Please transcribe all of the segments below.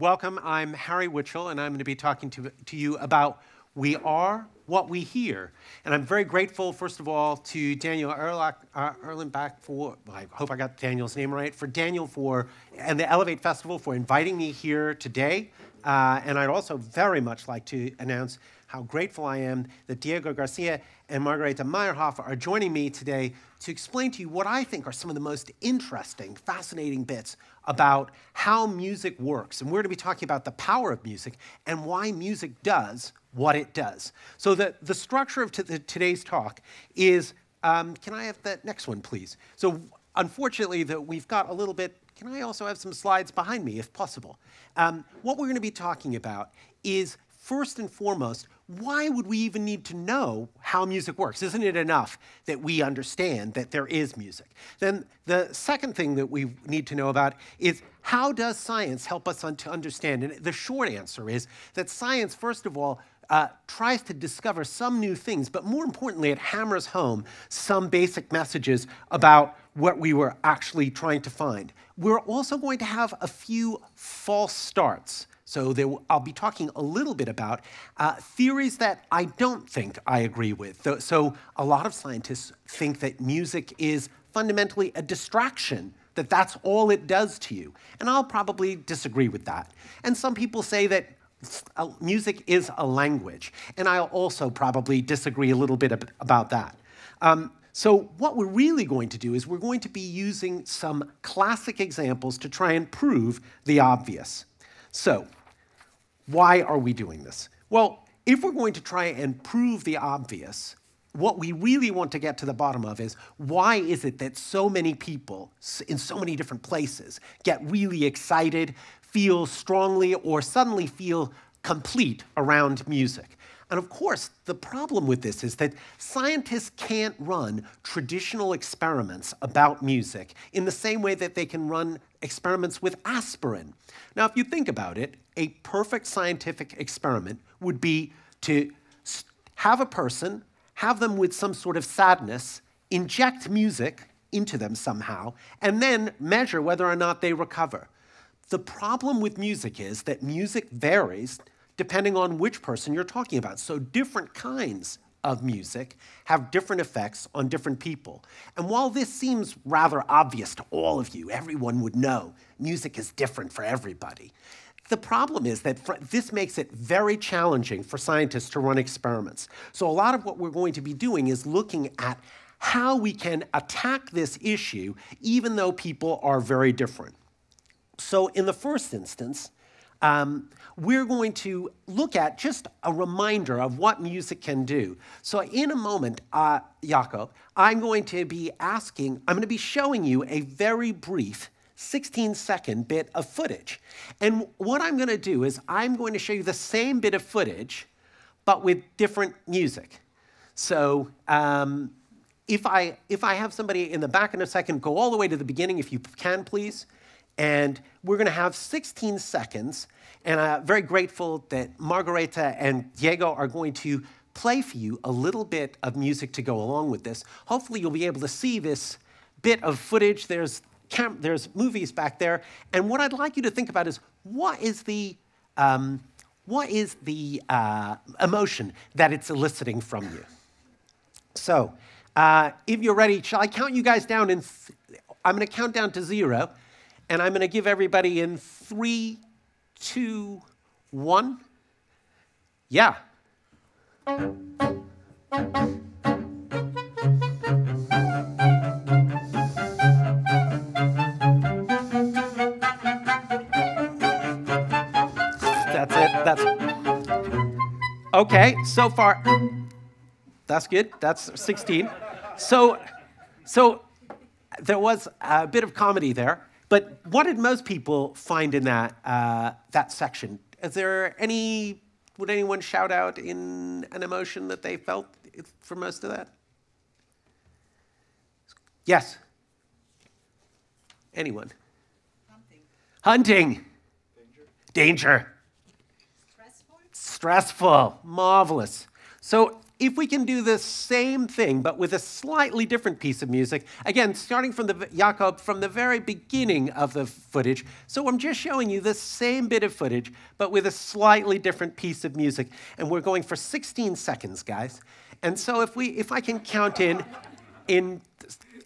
Welcome. I'm Harry Witchel, and I'm going to be talking to, to you about We Are What We Hear. And I'm very grateful, first of all, to Daniel Erlach, uh, Erlenbach for, I hope I got Daniel's name right, for Daniel for, and the Elevate Festival for inviting me here today. Uh, and I'd also very much like to announce how grateful I am that Diego Garcia and Margareta Meyerhoff are joining me today to explain to you what I think are some of the most interesting, fascinating bits about how music works. And we're going to be talking about the power of music and why music does what it does. So the, the structure of today's talk is, um, can I have that next one, please? So unfortunately, that we've got a little bit, can I also have some slides behind me, if possible? Um, what we're going to be talking about is first and foremost, why would we even need to know how music works? Isn't it enough that we understand that there is music? Then the second thing that we need to know about is how does science help us un to understand? And the short answer is that science, first of all, uh, tries to discover some new things, but more importantly, it hammers home some basic messages about what we were actually trying to find. We're also going to have a few false starts. So there, I'll be talking a little bit about uh, theories that I don't think I agree with. So a lot of scientists think that music is fundamentally a distraction, that that's all it does to you. And I'll probably disagree with that. And some people say that uh, music is a language. And I'll also probably disagree a little bit about that. Um, so what we're really going to do is we're going to be using some classic examples to try and prove the obvious. So why are we doing this? Well, if we're going to try and prove the obvious, what we really want to get to the bottom of is why is it that so many people in so many different places get really excited, feel strongly, or suddenly feel complete around music? And of course, the problem with this is that scientists can't run traditional experiments about music in the same way that they can run experiments with aspirin. Now, if you think about it, a perfect scientific experiment would be to have a person, have them with some sort of sadness, inject music into them somehow, and then measure whether or not they recover. The problem with music is that music varies depending on which person you're talking about. So different kinds of music have different effects on different people. And while this seems rather obvious to all of you, everyone would know music is different for everybody. The problem is that this makes it very challenging for scientists to run experiments. So a lot of what we're going to be doing is looking at how we can attack this issue even though people are very different. So in the first instance, um, we're going to look at just a reminder of what music can do. So in a moment, uh, Jakob, I'm going to be asking, I'm going to be showing you a very brief 16 second bit of footage. And what I'm going to do is I'm going to show you the same bit of footage, but with different music. So um, if, I, if I have somebody in the back in a second, go all the way to the beginning if you can, please. And we're going to have 16 seconds. And I'm very grateful that Margareta and Diego are going to play for you a little bit of music to go along with this. Hopefully, you'll be able to see this bit of footage. There's, there's movies back there. And what I'd like you to think about is what is the, um, what is the uh, emotion that it's eliciting from you? So, uh, if you're ready, shall I count you guys down? In I'm going to count down to zero. And I'm going to give everybody in three, two, one. Yeah. That's it. That's okay. So far, that's good. That's 16. So, so there was a bit of comedy there. But what did most people find in that, uh, that section? Is there any, would anyone shout out in an emotion that they felt for most of that? Yes? Anyone? Hunting. Hunting. Danger. Danger. Stressful. Stressful. Marvelous. So if we can do the same thing, but with a slightly different piece of music, again, starting from the, Jakob, from the very beginning of the footage, so I'm just showing you the same bit of footage, but with a slightly different piece of music, and we're going for 16 seconds, guys. And so if, we, if I can count in, in,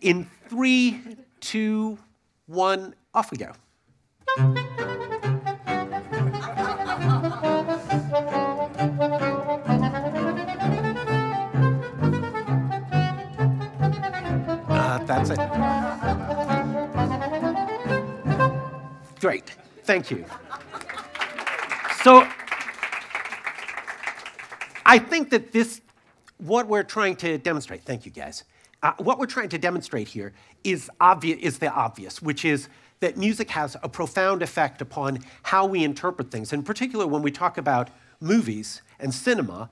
in three, two, one, off we go. That's it. Great. Thank you. So I think that this, what we're trying to demonstrate, thank you guys. Uh, what we're trying to demonstrate here is, obvious, is the obvious, which is that music has a profound effect upon how we interpret things. In particular, when we talk about movies and cinema,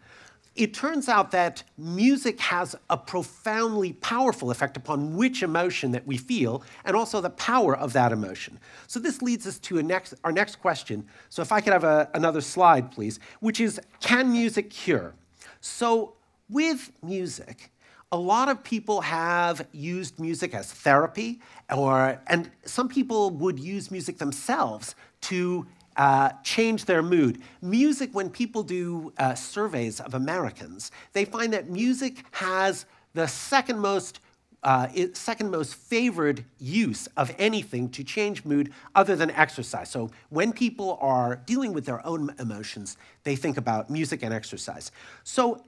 it turns out that music has a profoundly powerful effect upon which emotion that we feel and also the power of that emotion. So this leads us to next, our next question. So if I could have a, another slide, please, which is, can music cure? So with music, a lot of people have used music as therapy, or, and some people would use music themselves to uh, change their mood. Music, when people do uh, surveys of Americans, they find that music has the second most uh, second most favored use of anything to change mood other than exercise. So when people are dealing with their own emotions, they think about music and exercise. So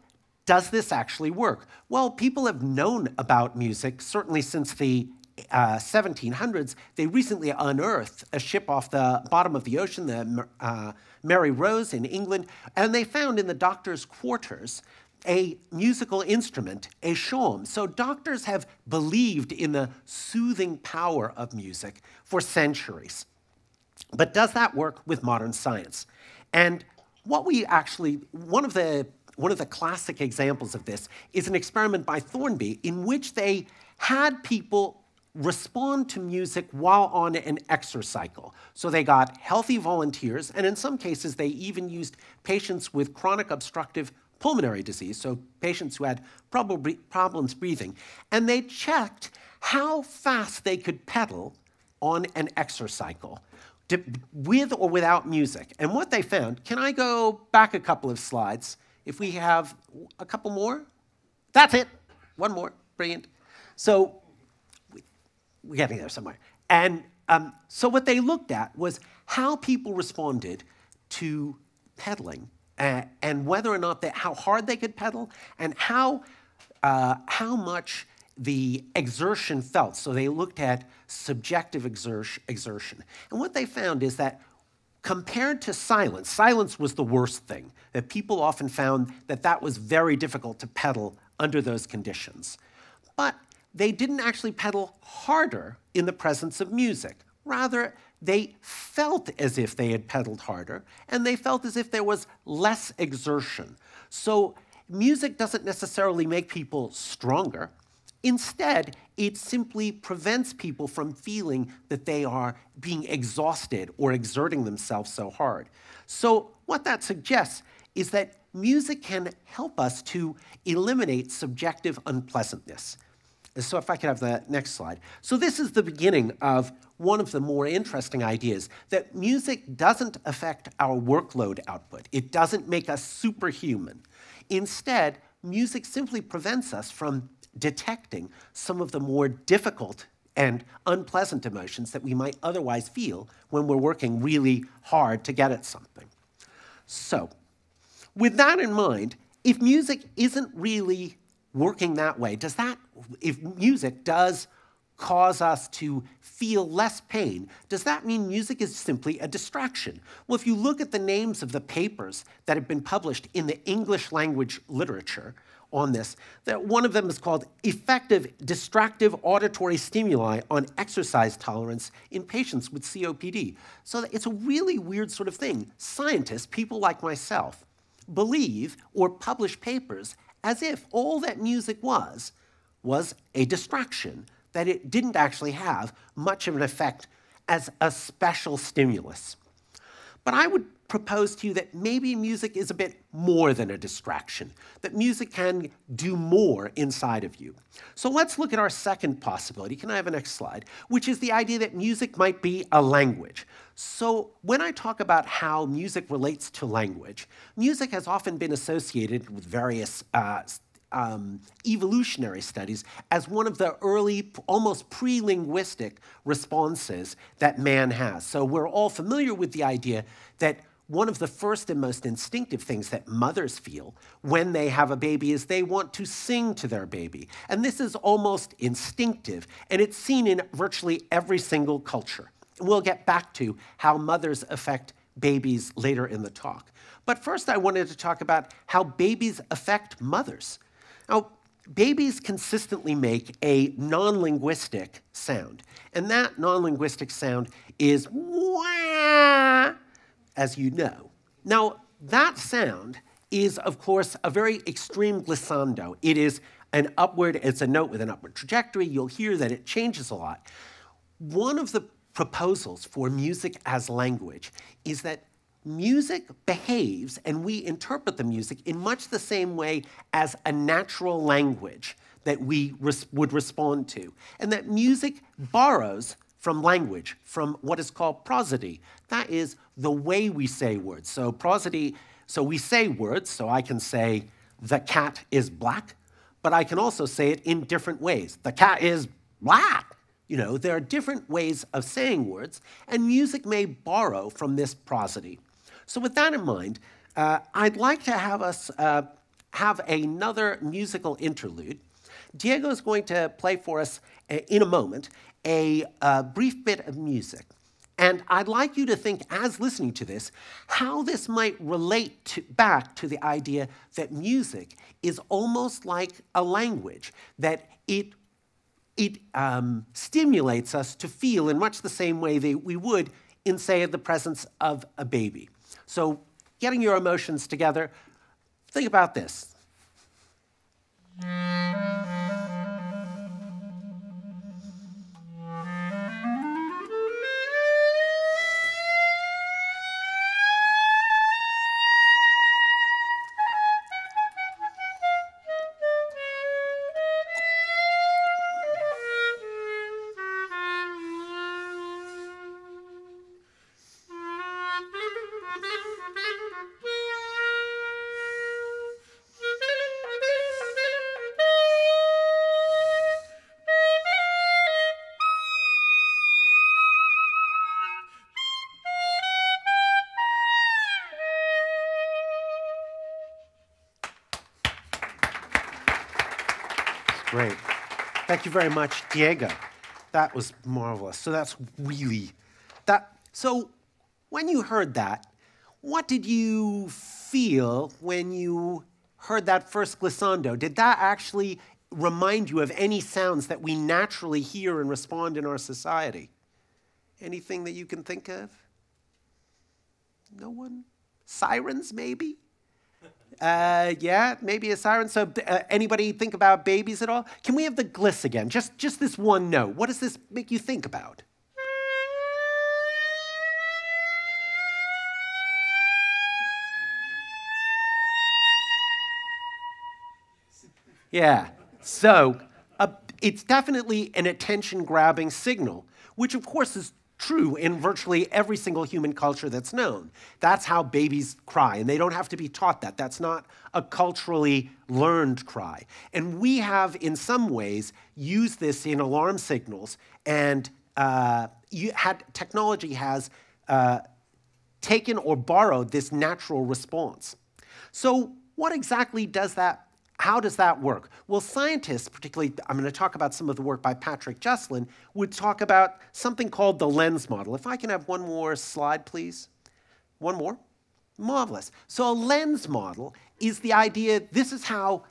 does this actually work? Well, people have known about music certainly since the uh, 1700s, they recently unearthed a ship off the bottom of the ocean, the uh, Mary Rose in England, and they found in the doctor's quarters a musical instrument, a shawm. So doctors have believed in the soothing power of music for centuries. But does that work with modern science? And what we actually, one of the one of the classic examples of this is an experiment by Thornby in which they had people respond to music while on an exercise cycle. So they got healthy volunteers, and in some cases, they even used patients with chronic obstructive pulmonary disease, so patients who had problems breathing, and they checked how fast they could pedal on an exercise cycle. with or without music. And what they found, can I go back a couple of slides? If we have a couple more? That's it. One more. Brilliant. So we're getting there somewhere. And um, so what they looked at was how people responded to pedaling uh, and whether or not they, how hard they could pedal and how, uh, how much the exertion felt. So they looked at subjective exertion. And what they found is that compared to silence, silence was the worst thing, that people often found that that was very difficult to pedal under those conditions. But they didn't actually pedal harder in the presence of music. Rather, they felt as if they had pedaled harder, and they felt as if there was less exertion. So, music doesn't necessarily make people stronger. Instead, it simply prevents people from feeling that they are being exhausted or exerting themselves so hard. So, what that suggests is that music can help us to eliminate subjective unpleasantness. So if I could have the next slide. So this is the beginning of one of the more interesting ideas, that music doesn't affect our workload output. It doesn't make us superhuman. Instead, music simply prevents us from detecting some of the more difficult and unpleasant emotions that we might otherwise feel when we're working really hard to get at something. So, with that in mind, if music isn't really working that way, does that, if music does cause us to feel less pain, does that mean music is simply a distraction? Well, if you look at the names of the papers that have been published in the English language literature on this, that one of them is called Effective Distractive Auditory Stimuli on Exercise Tolerance in Patients with COPD. So it's a really weird sort of thing. Scientists, people like myself, believe or publish papers as if all that music was was a distraction, that it didn't actually have much of an effect as a special stimulus. But I would propose to you that maybe music is a bit more than a distraction, that music can do more inside of you. So let's look at our second possibility. Can I have a next slide? Which is the idea that music might be a language. So when I talk about how music relates to language, music has often been associated with various uh, um, evolutionary studies as one of the early, almost pre linguistic responses that man has. So we're all familiar with the idea that one of the first and most instinctive things that mothers feel when they have a baby is they want to sing to their baby. And this is almost instinctive, and it's seen in virtually every single culture. We'll get back to how mothers affect babies later in the talk. But first, I wanted to talk about how babies affect mothers. Now, babies consistently make a non linguistic sound, and that non linguistic sound is as you know. Now, that sound is, of course, a very extreme glissando. It is an upward, it's a note with an upward trajectory. You'll hear that it changes a lot. One of the proposals for music as language is that music behaves and we interpret the music in much the same way as a natural language that we res would respond to, and that music borrows from language, from what is called prosody. That is the way we say words. So prosody, so we say words, so I can say, the cat is black, but I can also say it in different ways. The cat is black. You know, there are different ways of saying words, and music may borrow from this prosody. So with that in mind, uh, I'd like to have us uh, have another musical interlude. Diego is going to play for us uh, in a moment, a, a brief bit of music. And I'd like you to think, as listening to this, how this might relate to, back to the idea that music is almost like a language, that it, it um, stimulates us to feel in much the same way that we would in, say, the presence of a baby. So, getting your emotions together, think about this. Thank you very much, Diego. That was marvelous. So that's really that. So when you heard that, what did you feel when you heard that first glissando? Did that actually remind you of any sounds that we naturally hear and respond in our society? Anything that you can think of? No one? Sirens, maybe? Uh, yeah, maybe a siren. So, uh, anybody think about babies at all? Can we have the gliss again? Just, just this one note. What does this make you think about? Yeah. So, uh, it's definitely an attention-grabbing signal, which of course is true in virtually every single human culture that's known. That's how babies cry, and they don't have to be taught that. That's not a culturally learned cry. And we have, in some ways, used this in alarm signals, and uh, had, technology has uh, taken or borrowed this natural response. So, what exactly does that how does that work? Well, scientists, particularly, I'm going to talk about some of the work by Patrick Juslin, would talk about something called the lens model. If I can have one more slide, please. One more. Marvelous. So, a lens model is the idea this is how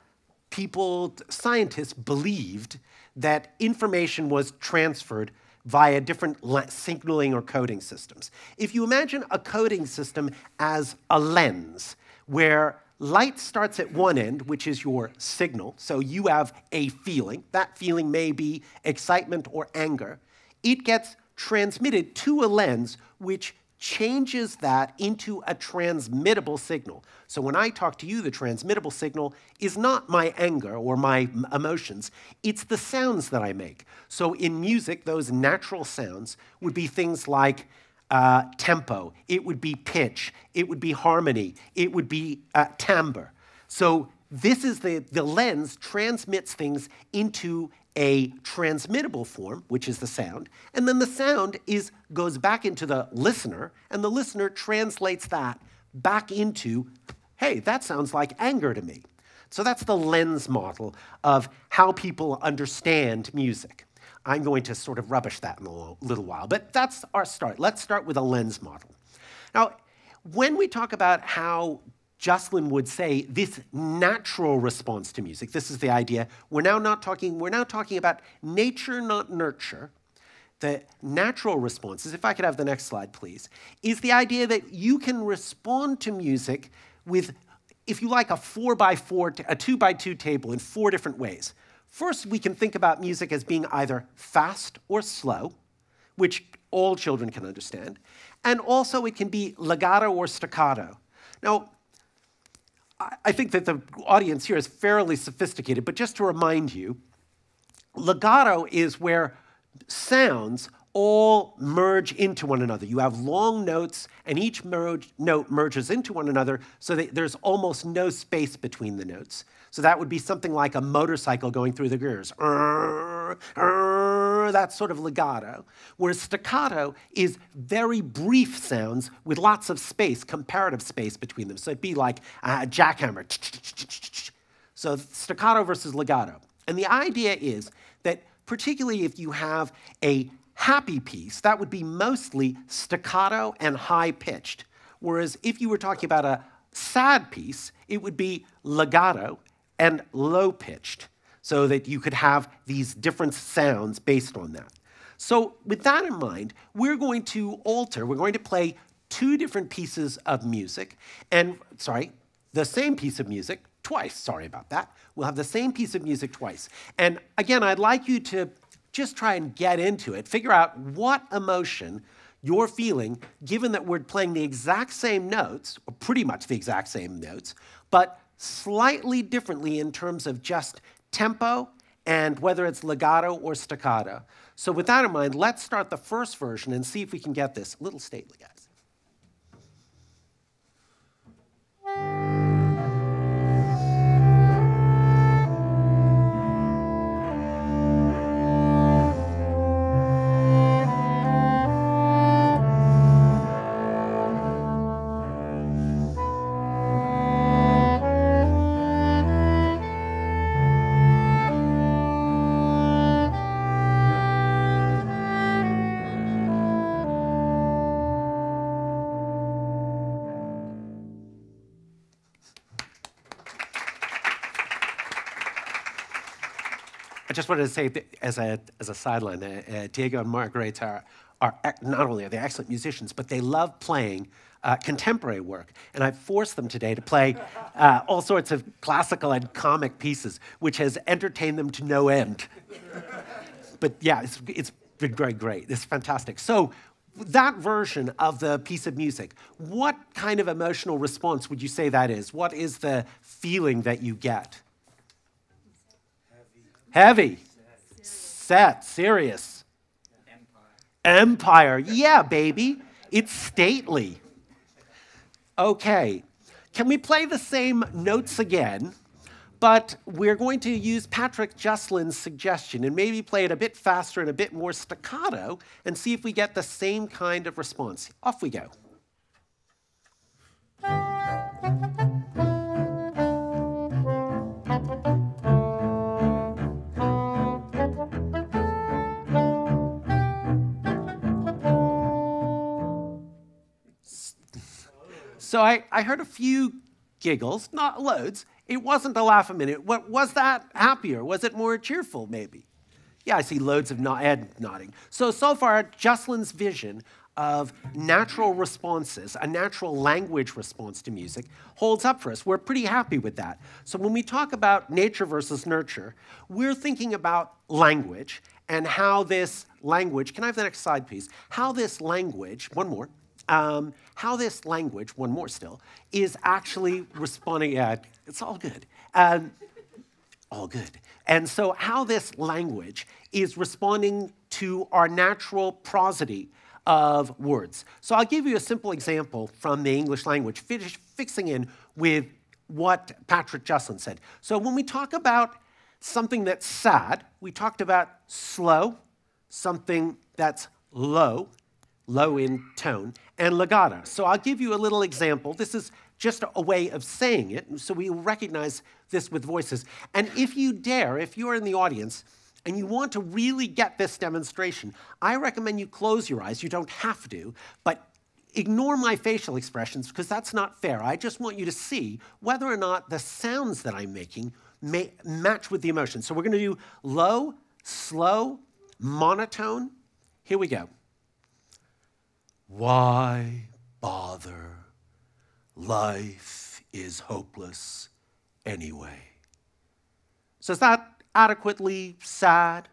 people, scientists, believed that information was transferred via different signaling or coding systems. If you imagine a coding system as a lens, where Light starts at one end, which is your signal. So you have a feeling. That feeling may be excitement or anger. It gets transmitted to a lens, which changes that into a transmittable signal. So when I talk to you, the transmittable signal is not my anger or my emotions, it's the sounds that I make. So in music, those natural sounds would be things like uh, tempo, it would be pitch, it would be harmony, it would be uh, timbre. So this is the, the lens transmits things into a transmittable form, which is the sound, and then the sound is goes back into the listener, and the listener translates that back into, hey, that sounds like anger to me. So that's the lens model of how people understand music. I'm going to sort of rubbish that in a little while, but that's our start. Let's start with a lens model. Now, when we talk about how Juslin would say this natural response to music. This is the idea. We're now not talking, we're now talking about nature, not nurture. The natural responses, if I could have the next slide, please, is the idea that you can respond to music with, if you like, a four by four, a two by two table in four different ways. First, we can think about music as being either fast or slow, which all children can understand. And also, it can be legato or staccato. Now, I think that the audience here is fairly sophisticated, but just to remind you, legato is where sounds all merge into one another. You have long notes, and each merge, note merges into one another so that there's almost no space between the notes. So that would be something like a motorcycle going through the gears. that's sort of legato. Whereas staccato is very brief sounds with lots of space, comparative space between them. So it'd be like a jackhammer. So staccato versus legato. And the idea is that particularly if you have a happy piece, that would be mostly staccato and high pitched. Whereas if you were talking about a sad piece, it would be legato and low pitched so that you could have these different sounds based on that. So, with that in mind, we're going to alter, we're going to play two different pieces of music, and sorry, the same piece of music twice. Sorry about that. We'll have the same piece of music twice. And again, I'd like you to just try and get into it, figure out what emotion you're feeling, given that we're playing the exact same notes, or pretty much the exact same notes, but slightly differently in terms of just tempo and whether it's legato or staccato. So with that in mind, let's start the first version and see if we can get this a little stately, guys. I just wanted to say, as a, as a sideline, uh, uh, Diego and Margaret are, are not only are they excellent musicians, but they love playing uh, contemporary work. And I've forced them today to play uh, all sorts of classical and comic pieces, which has entertained them to no end. but yeah, it's, it's been very great. It's fantastic. So that version of the piece of music, what kind of emotional response would you say that is? What is the feeling that you get? Heavy. Set. Serious. Empire. Empire. Yeah, baby. It's stately. Okay. Can we play the same notes again? But we're going to use Patrick Juslin's suggestion and maybe play it a bit faster and a bit more staccato and see if we get the same kind of response. Off we go. So I, I heard a few giggles, not loads. It wasn't a laugh a minute. What, was that happier? Was it more cheerful, maybe? Yeah, I see loads of Ed nodding. So, so far, Juslin's vision of natural responses, a natural language response to music, holds up for us. We're pretty happy with that. So when we talk about nature versus nurture, we're thinking about language and how this language, can I have the next slide, please? How this language, one more, um, how this language, one more still, is actually responding. Yeah, it's all good. Um, all good. And so, how this language is responding to our natural prosody of words. So, I'll give you a simple example from the English language, fixing in with what Patrick Juslin said. So, when we talk about something that's sad, we talked about slow, something that's low, low in tone, and legato. So I'll give you a little example. This is just a way of saying it, so we recognize this with voices. And if you dare, if you're in the audience, and you want to really get this demonstration, I recommend you close your eyes. You don't have to, but ignore my facial expressions because that's not fair. I just want you to see whether or not the sounds that I'm making may match with the emotion. So we're going to do low, slow, monotone. Here we go. Why bother? Life is hopeless anyway. So is that adequately sad?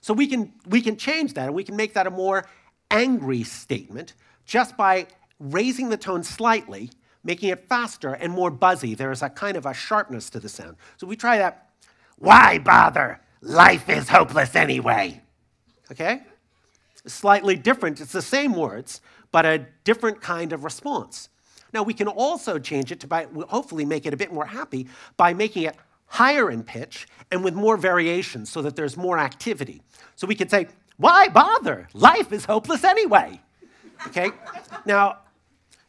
So we can, we can change that and we can make that a more angry statement just by raising the tone slightly, making it faster and more buzzy. There is a kind of a sharpness to the sound. So we try that. Why bother? Life is hopeless anyway. Okay? Slightly different. It's the same words, but a different kind of response. Now, we can also change it to by, hopefully make it a bit more happy by making it higher in pitch and with more variations so that there's more activity. So we could say, why bother? Life is hopeless anyway. Okay? now,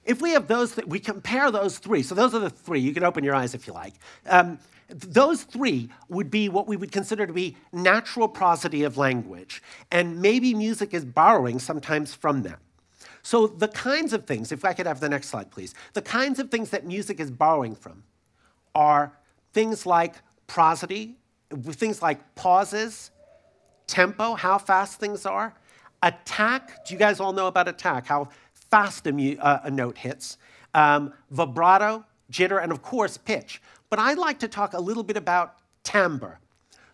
if we have those, th we compare those three. So those are the three. You can open your eyes if you like. Um, those three would be what we would consider to be natural prosody of language. And maybe music is borrowing sometimes from that. So, the kinds of things, if I could have the next slide, please, the kinds of things that music is borrowing from are things like prosody, things like pauses, tempo, how fast things are, attack. Do you guys all know about attack? How fast a, uh, a note hits, um, vibrato, jitter, and of course, pitch. But I'd like to talk a little bit about timbre.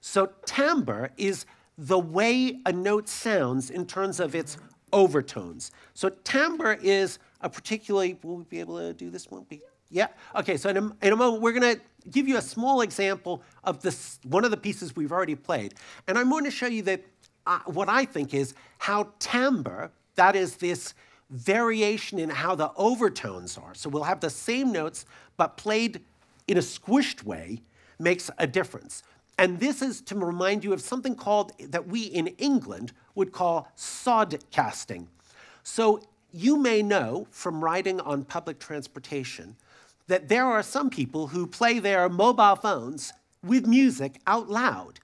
So, timbre is the way a note sounds in terms of its overtones. So, timbre is a particularly, will we be able to do this one? Yeah? Okay, so in a, in a moment, we're going to give you a small example of this, one of the pieces we've already played. And I'm going to show you that uh, what I think is how timbre, that is this variation in how the overtones are. So we'll have the same notes, but played in a squished way makes a difference. And this is to remind you of something called, that we in England would call sod casting. So you may know from riding on public transportation that there are some people who play their mobile phones with music out loud.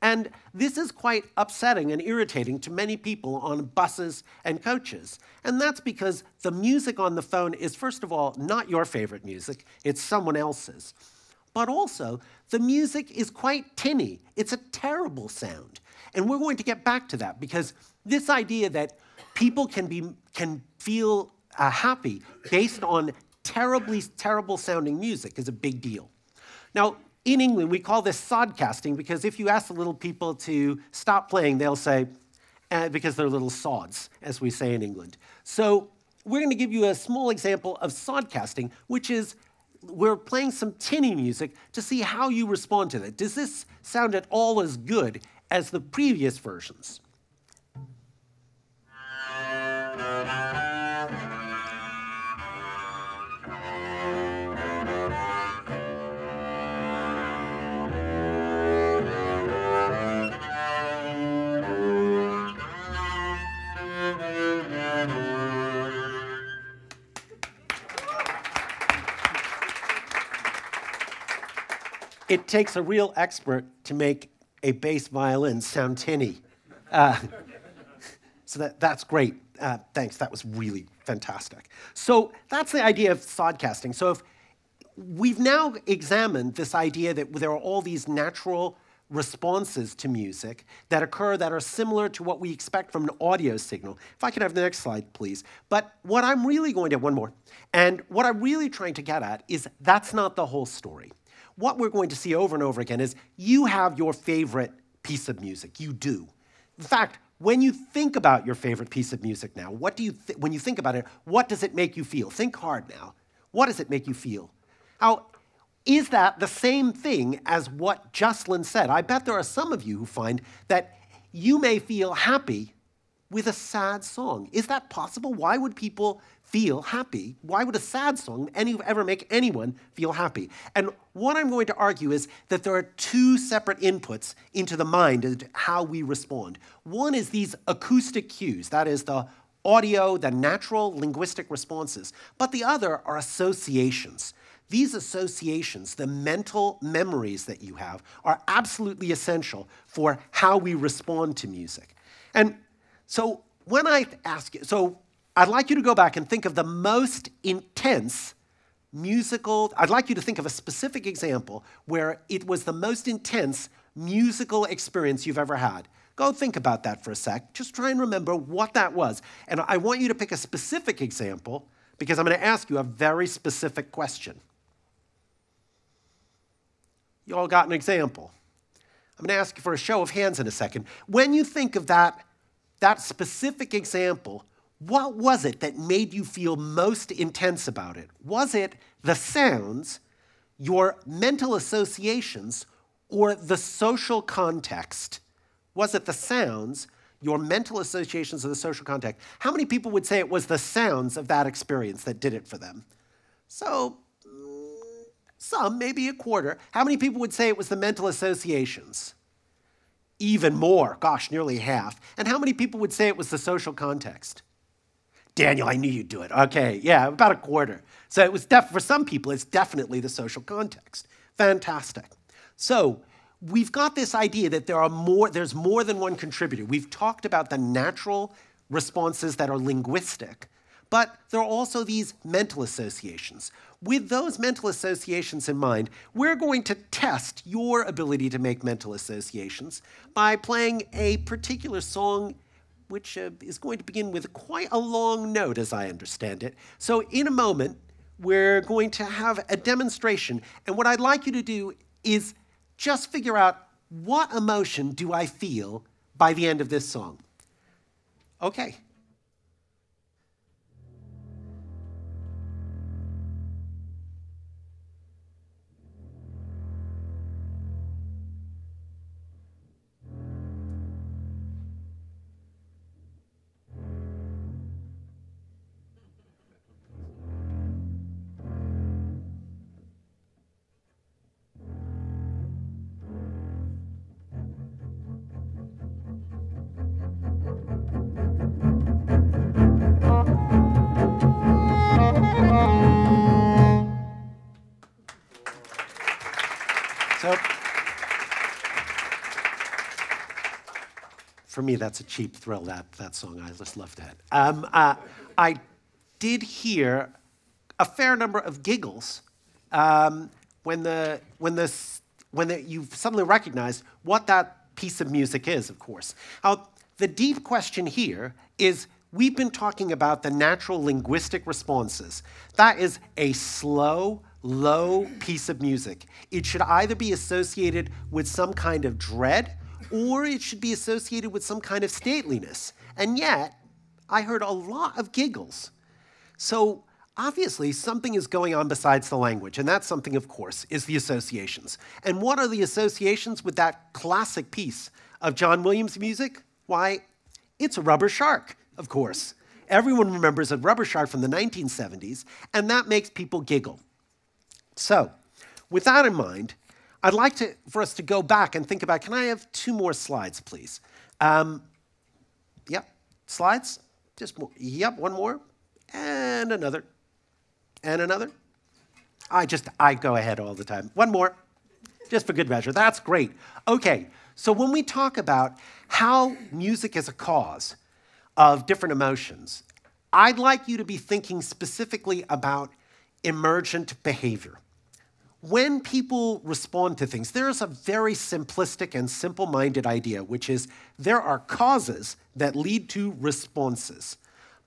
And this is quite upsetting and irritating to many people on buses and coaches. And that's because the music on the phone is, first of all, not your favorite music, it's someone else's. But also, the music is quite tinny. It's a terrible sound. And we're going to get back to that because this idea that people can, be, can feel uh, happy based on terribly, terrible sounding music is a big deal. Now, in England, we call this sodcasting because if you ask the little people to stop playing, they'll say, eh, because they're little sods, as we say in England. So we're going to give you a small example of sodcasting, which is we're playing some tinny music to see how you respond to it. Does this sound at all as good as the previous versions? It takes a real expert to make a bass violin sound tinny. Uh, so that, that's great. Uh, thanks, that was really fantastic. So that's the idea of sodcasting. So if we've now examined this idea that there are all these natural responses to music that occur that are similar to what we expect from an audio signal. If I could have the next slide, please. But what I'm really going to, one more, and what I'm really trying to get at is that's not the whole story what we're going to see over and over again is you have your favorite piece of music. You do. In fact, when you think about your favorite piece of music now, what do you when you think about it, what does it make you feel? Think hard now. What does it make you feel? How is that the same thing as what Juslin said? I bet there are some of you who find that you may feel happy with a sad song. Is that possible? Why would people feel happy? Why would a sad song any, ever make anyone feel happy? And what I'm going to argue is that there are two separate inputs into the mind and how we respond. One is these acoustic cues, that is the audio, the natural linguistic responses, but the other are associations. These associations, the mental memories that you have, are absolutely essential for how we respond to music. And so when I ask you, so I'd like you to go back and think of the most intense musical, I'd like you to think of a specific example where it was the most intense musical experience you've ever had. Go think about that for a sec. Just try and remember what that was. And I want you to pick a specific example because I'm going to ask you a very specific question. You all got an example. I'm going to ask you for a show of hands in a second. When you think of that that specific example, what was it that made you feel most intense about it? Was it the sounds, your mental associations, or the social context? Was it the sounds, your mental associations, or the social context? How many people would say it was the sounds of that experience that did it for them? So, mm, some, maybe a quarter. How many people would say it was the mental associations? Even more, gosh, nearly half. And how many people would say it was the social context? Daniel, I knew you'd do it. Okay, yeah, about a quarter. So it was def- for some people, it's definitely the social context. Fantastic. So we've got this idea that there are more, there's more than one contributor. We've talked about the natural responses that are linguistic, but there are also these mental associations. With those mental associations in mind, we're going to test your ability to make mental associations by playing a particular song which uh, is going to begin with quite a long note, as I understand it. So, in a moment, we're going to have a demonstration. And what I'd like you to do is just figure out what emotion do I feel by the end of this song. Okay, for me, that's a cheap thrill, that, that song. I just love that. Um, uh, I did hear a fair number of giggles um, when, the, when, this, when the, you suddenly recognize what that piece of music is, of course. Now, the deep question here is we've been talking about the natural linguistic responses. That is a slow, low piece of music. It should either be associated with some kind of dread or it should be associated with some kind of stateliness. And yet, I heard a lot of giggles. So obviously, something is going on besides the language, and that something, of course, is the associations. And what are the associations with that classic piece of John Williams' music? Why, it's a rubber shark, of course. Everyone remembers a rubber shark from the 1970s, and that makes people giggle. So, with that in mind, I'd like to, for us to go back and think about, can I have two more slides, please? Um, yep, slides, just more, yep, one more, and another, and another. I just, I go ahead all the time. One more, just for good measure, that's great. Okay, so when we talk about how music is a cause of different emotions, I'd like you to be thinking specifically about emergent behavior when people respond to things, there's a very simplistic and simple minded idea, which is there are causes that lead to responses,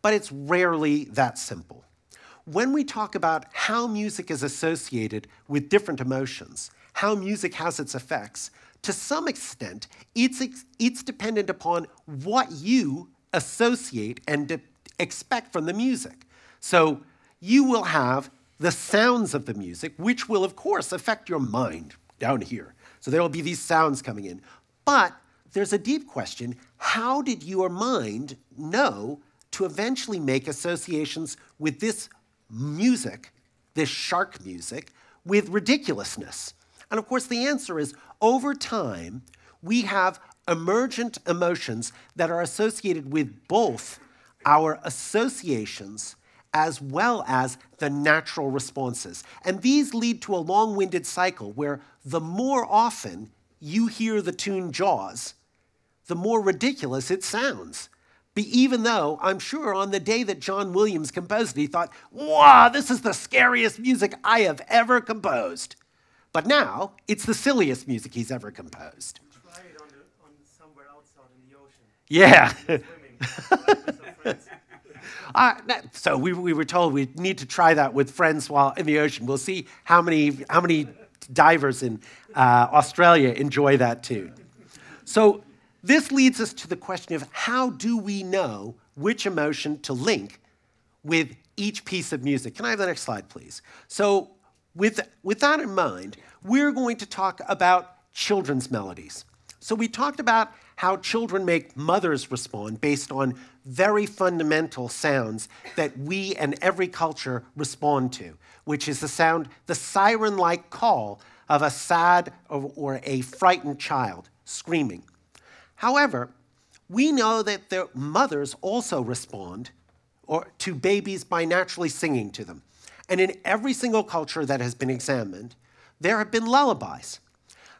but it's rarely that simple. When we talk about how music is associated with different emotions, how music has its effects, to some extent, it's, it's dependent upon what you associate and expect from the music. So you will have the sounds of the music, which will, of course, affect your mind down here. So there will be these sounds coming in. But there's a deep question how did your mind know to eventually make associations with this music, this shark music, with ridiculousness? And of course, the answer is over time, we have emergent emotions that are associated with both our associations as well as the natural responses. And these lead to a long winded cycle where the more often you hear the tune Jaws, the more ridiculous it sounds. But even though I'm sure on the day that John Williams composed it, he thought, wow, this is the scariest music I have ever composed. But now it's the silliest music he's ever composed. Try it on, the, on somewhere outside in the ocean. Yeah. uh, so we, we were told we need to try that with friends while in the ocean. We'll see how many, how many divers in uh, Australia enjoy that too. So this leads us to the question of how do we know which emotion to link with each piece of music? Can I have the next slide, please? So with, with that in mind, we're going to talk about children's melodies. So we talked about how children make mothers respond based on very fundamental sounds that we and every culture respond to, which is the sound, the siren like call of a sad or, or a frightened child screaming. However, we know that their mothers also respond or, to babies by naturally singing to them. And in every single culture that has been examined, there have been lullabies.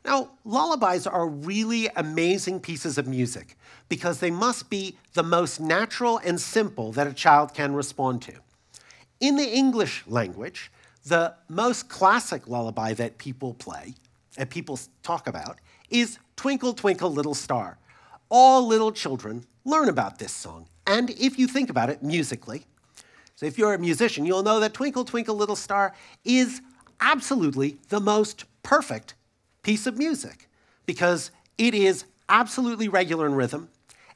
Now, lullabies are really amazing pieces of music because they must be the most natural and simple that a child can respond to. In the English language, the most classic lullaby that people play and people talk about is Twinkle, Twinkle, Little Star. All little children learn about this song. And if you think about it musically, so if you're a musician, you'll know that Twinkle, Twinkle, Little Star is absolutely the most perfect piece of music because it is absolutely regular in rhythm.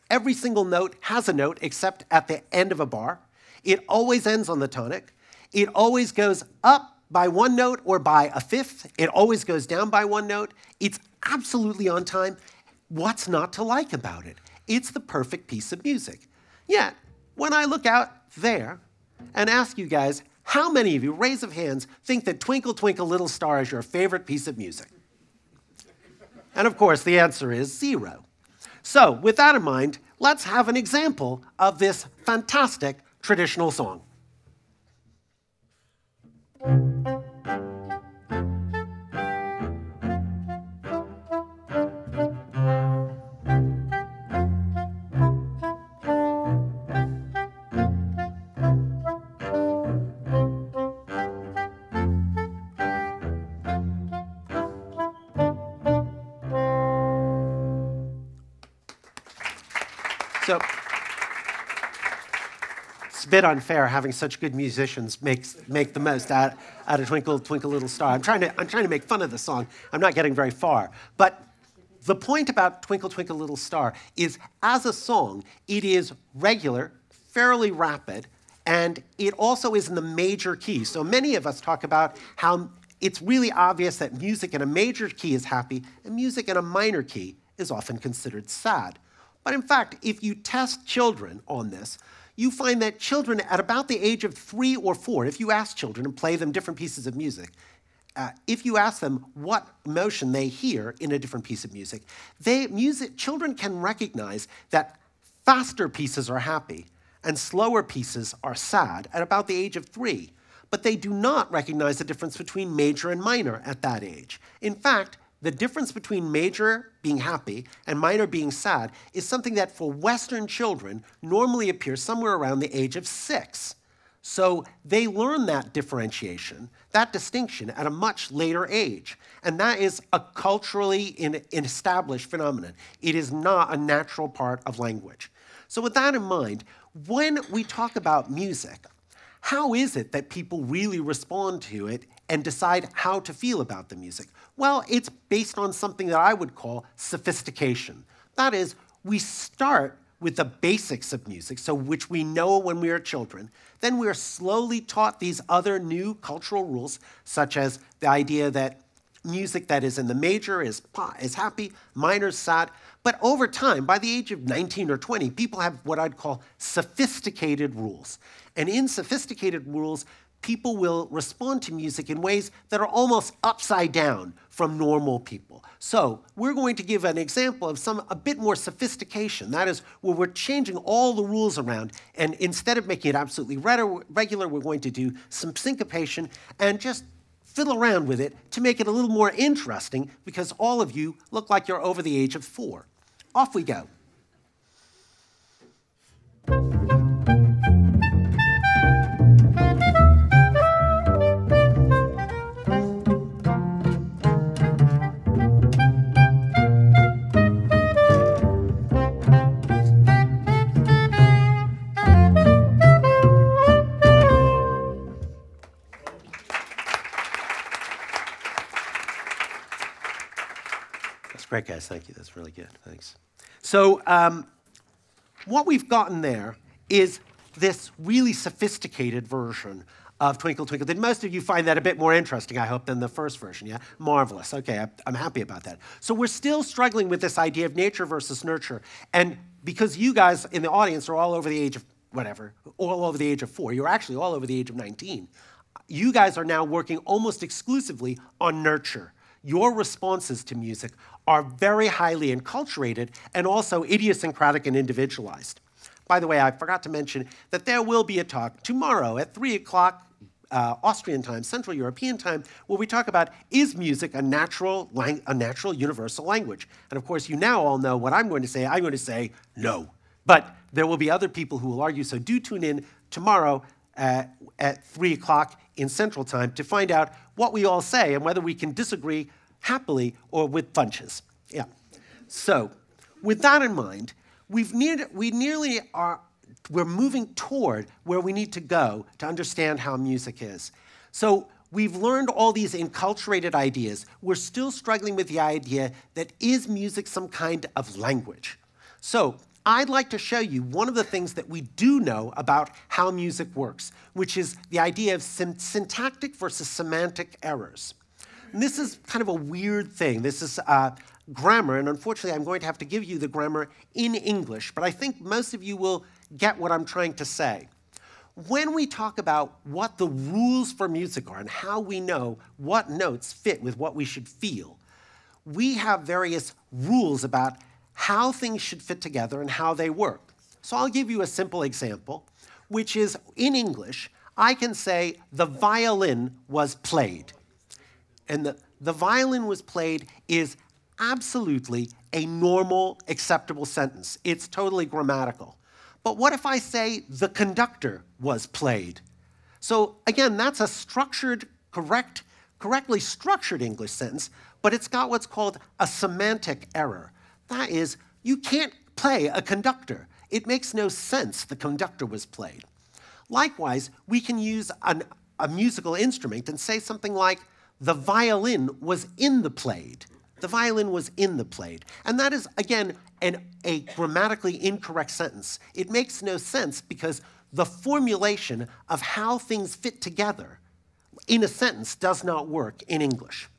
Every single note has a note except at the end of a bar. It always ends on the tonic. It always goes up by one note or by a fifth. It always goes down by one note. It's absolutely on time. What's not to like about it? It's the perfect piece of music. Yet, when I look out there and ask you guys, how many of you, raise of hands, think that Twinkle Twinkle Little Star is your favorite piece of music? And of course, the answer is zero. So, with that in mind, let's have an example of this fantastic traditional song. Bit unfair having such good musicians makes, make the most out, out of Twinkle, Twinkle Little Star. I'm trying, to, I'm trying to make fun of the song. I'm not getting very far. But the point about Twinkle, Twinkle Little Star is as a song, it is regular, fairly rapid, and it also is in the major key. So many of us talk about how it's really obvious that music in a major key is happy, and music in a minor key is often considered sad. But in fact, if you test children on this, you find that children at about the age of three or four, if you ask children and play them different pieces of music, uh, if you ask them what emotion they hear in a different piece of music, they, music, children can recognize that faster pieces are happy and slower pieces are sad at about the age of three. But they do not recognize the difference between major and minor at that age. In fact, the difference between major being happy and minor being sad is something that for Western children normally appears somewhere around the age of six. So they learn that differentiation, that distinction at a much later age. And that is a culturally in, in established phenomenon. It is not a natural part of language. So, with that in mind, when we talk about music, how is it that people really respond to it and decide how to feel about the music? Well, it's based on something that I would call sophistication. That is, we start with the basics of music, so which we know when we are children. Then we are slowly taught these other new cultural rules, such as the idea that music that is in the major is, is happy, minor is sad. But over time, by the age of 19 or 20, people have what I'd call sophisticated rules. And in sophisticated rules, people will respond to music in ways that are almost upside down from normal people. So we're going to give an example of some a bit more sophistication. That is where we're changing all the rules around, and instead of making it absolutely regular, we're going to do some syncopation and just fiddle around with it to make it a little more interesting because all of you look like you're over the age of four. Off we go. Guys. Thank you. That's really good. Thanks. So, um, what we've gotten there is this really sophisticated version of Twinkle Twinkle. Did most of you find that a bit more interesting, I hope, than the first version? Yeah? Marvelous. Okay, I'm happy about that. So, we're still struggling with this idea of nature versus nurture. And because you guys in the audience are all over the age of whatever, all over the age of four, you're actually all over the age of 19. You guys are now working almost exclusively on nurture. Your responses to music are very highly enculturated and also idiosyncratic and individualized. By the way, I forgot to mention that there will be a talk tomorrow at 3 o'clock uh, Austrian time, Central European time, where we talk about is music a natural, a natural universal language? And of course, you now all know what I'm going to say. I'm going to say no. But there will be other people who will argue, so do tune in tomorrow uh, at 3 o'clock in Central time to find out what we all say and whether we can disagree happily or with bunches. Yeah. So, with that in mind, we've we nearly are we're moving toward where we need to go to understand how music is. So, we've learned all these enculturated ideas. We're still struggling with the idea that is music some kind of language? So, I'd like to show you one of the things that we do know about how music works, which is the idea of syntactic versus semantic errors. And this is kind of a weird thing. This is uh, grammar, and unfortunately, I'm going to have to give you the grammar in English, but I think most of you will get what I'm trying to say. When we talk about what the rules for music are and how we know what notes fit with what we should feel, we have various rules about how things should fit together and how they work. So I'll give you a simple example, which is in English, I can say the violin was played and the, the violin was played is absolutely a normal, acceptable sentence. It's totally grammatical. But what if I say the conductor was played? So again, that's a structured, correct, correctly structured English sentence, but it's got what's called a semantic error. That is, you can't play a conductor. It makes no sense the conductor was played. Likewise, we can use an, a musical instrument and say something like, the violin was in the played. The violin was in the played. And that is, again, an, a grammatically incorrect sentence. It makes no sense because the formulation of how things fit together in a sentence does not work in English.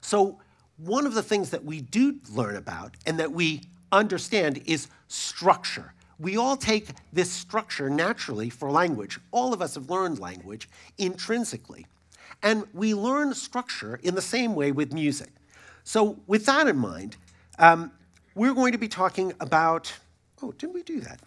So, one of the things that we do learn about and that we understand is structure. We all take this structure naturally for language. All of us have learned language intrinsically. And we learn structure in the same way with music. So, with that in mind, um, we're going to be talking about. Oh, didn't we do that?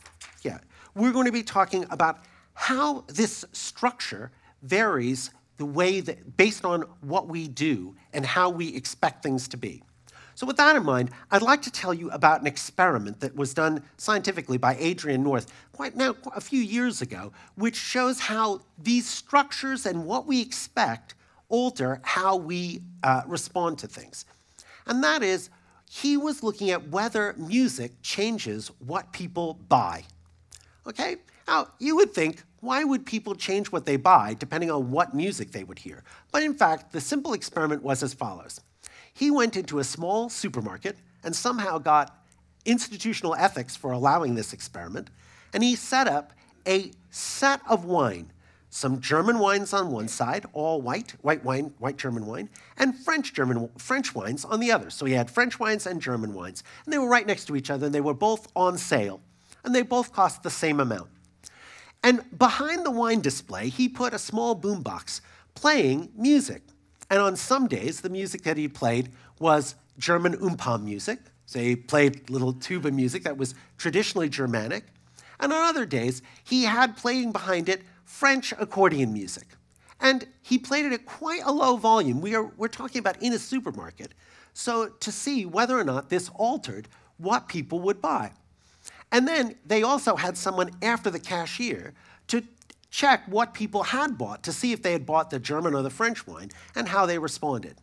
Yeah. We're going to be talking about how this structure varies the way that, based on what we do and how we expect things to be. So, with that in mind, I'd like to tell you about an experiment that was done scientifically by Adrian North quite now a few years ago, which shows how these structures and what we expect alter how we uh, respond to things. And that is, he was looking at whether music changes what people buy. Okay? Now, you would think, why would people change what they buy depending on what music they would hear? But in fact, the simple experiment was as follows. He went into a small supermarket and somehow got institutional ethics for allowing this experiment, and he set up a set of wine some German wines on one side, all white, white wine, white German wine, and French German French wines on the other. So he had French wines and German wines, and they were right next to each other, and they were both on sale, and they both cost the same amount. And behind the wine display, he put a small boombox playing music. And on some days, the music that he played was German oompah music. So he played little tuba music that was traditionally Germanic. And on other days, he had playing behind it French accordion music. And he played it at quite a low volume. We are, we're talking about in a supermarket. So to see whether or not this altered what people would buy. And then they also had someone after the cashier to check what people had bought to see if they had bought the German or the French wine and how they responded.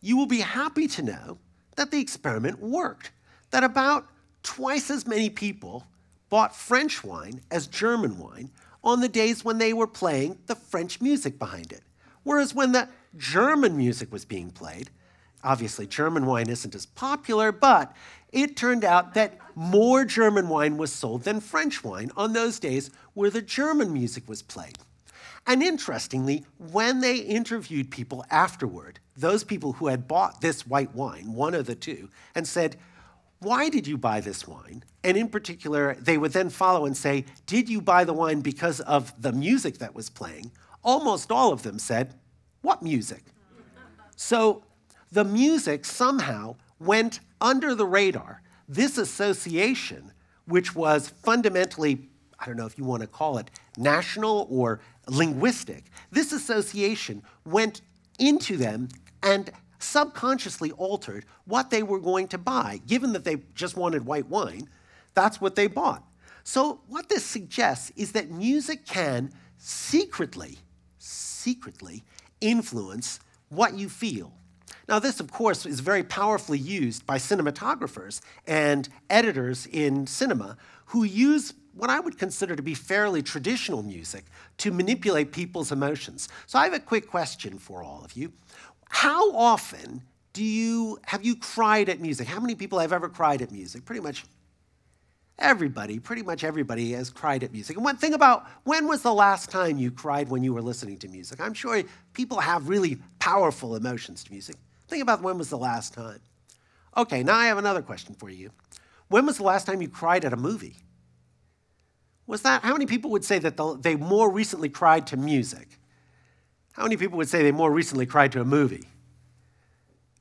You will be happy to know that the experiment worked, that about twice as many people bought French wine as German wine on the days when they were playing the French music behind it. Whereas when the German music was being played, obviously German wine isn't as popular, but it turned out that more German wine was sold than French wine on those days where the German music was played. And interestingly, when they interviewed people afterward, those people who had bought this white wine, one of the two, and said, Why did you buy this wine? And in particular, they would then follow and say, Did you buy the wine because of the music that was playing? Almost all of them said, What music? So the music somehow went under the radar, this association, which was fundamentally, I don't know if you want to call it national or linguistic, this association went into them and subconsciously altered what they were going to buy. Given that they just wanted white wine, that's what they bought. So, what this suggests is that music can secretly, secretly influence what you feel. Now, this, of course, is very powerfully used by cinematographers and editors in cinema who use what I would consider to be fairly traditional music to manipulate people's emotions. So I have a quick question for all of you. How often do you have you cried at music? How many people have ever cried at music? Pretty much everybody, pretty much everybody has cried at music. And one thing about when was the last time you cried when you were listening to music? I'm sure people have really powerful emotions to music. Think about when was the last time. Okay, now I have another question for you. When was the last time you cried at a movie? Was that, how many people would say that they more recently cried to music? How many people would say they more recently cried to a movie?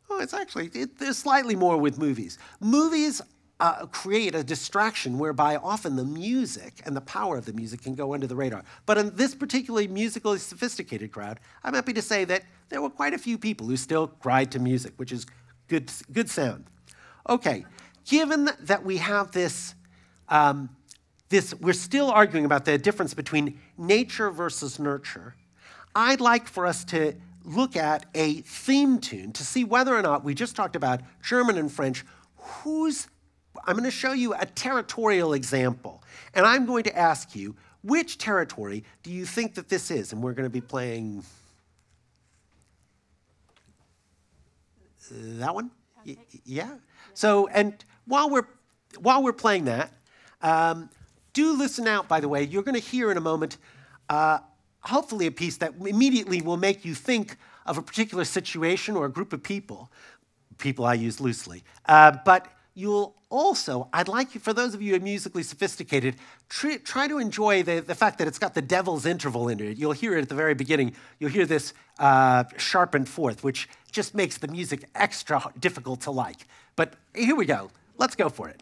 Oh, it's actually, it, there's slightly more with movies. Movies uh, create a distraction whereby often the music and the power of the music can go under the radar. But in this particularly musically sophisticated crowd, I'm happy to say that there were quite a few people who still cried to music, which is good, good sound. Okay, given that we have this, um, this, we're still arguing about the difference between nature versus nurture, I'd like for us to look at a theme tune to see whether or not we just talked about German and French, whose I'm going to show you a territorial example. And I'm going to ask you, which territory do you think that this is? And we're going to be playing that one? Okay. Yeah. So, and while we're, while we're playing that, um, do listen out, by the way. You're going to hear in a moment, uh, hopefully, a piece that immediately will make you think of a particular situation or a group of people. People I use loosely. Uh, but you'll also, I'd like you, for those of you who are musically sophisticated, try, try to enjoy the, the fact that it's got the devil's interval in it. You'll hear it at the very beginning. You'll hear this uh, sharpened fourth, which just makes the music extra difficult to like. But here we go. Let's go for it.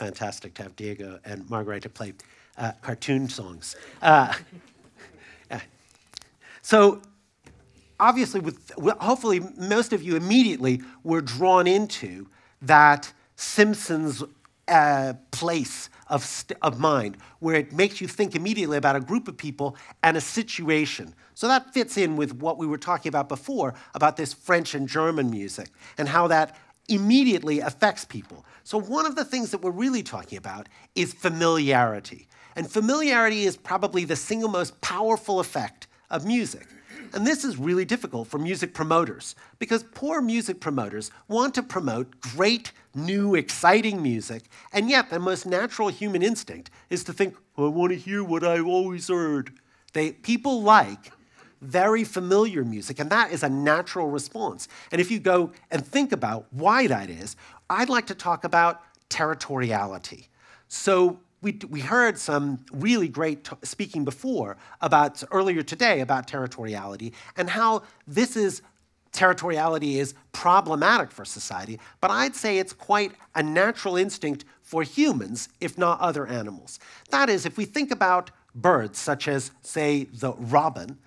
Fantastic to have Diego and Margareta play uh, cartoon songs. Uh, so obviously, with, hopefully most of you immediately were drawn into that Simpsons uh, place of, of mind where it makes you think immediately about a group of people and a situation. So that fits in with what we were talking about before about this French and German music and how that immediately affects people. So, one of the things that we're really talking about is familiarity. And familiarity is probably the single most powerful effect of music. And this is really difficult for music promoters because poor music promoters want to promote great, new, exciting music, and yet the most natural human instinct is to think, I want to hear what I've always heard. They, people like very familiar music, and that is a natural response. And if you go and think about why that is, I'd like to talk about territoriality. So we, we heard some really great speaking before about earlier today about territoriality and how this is territoriality is problematic for society, but I'd say it's quite a natural instinct for humans, if not other animals. That is, if we think about birds, such as, say, the robin,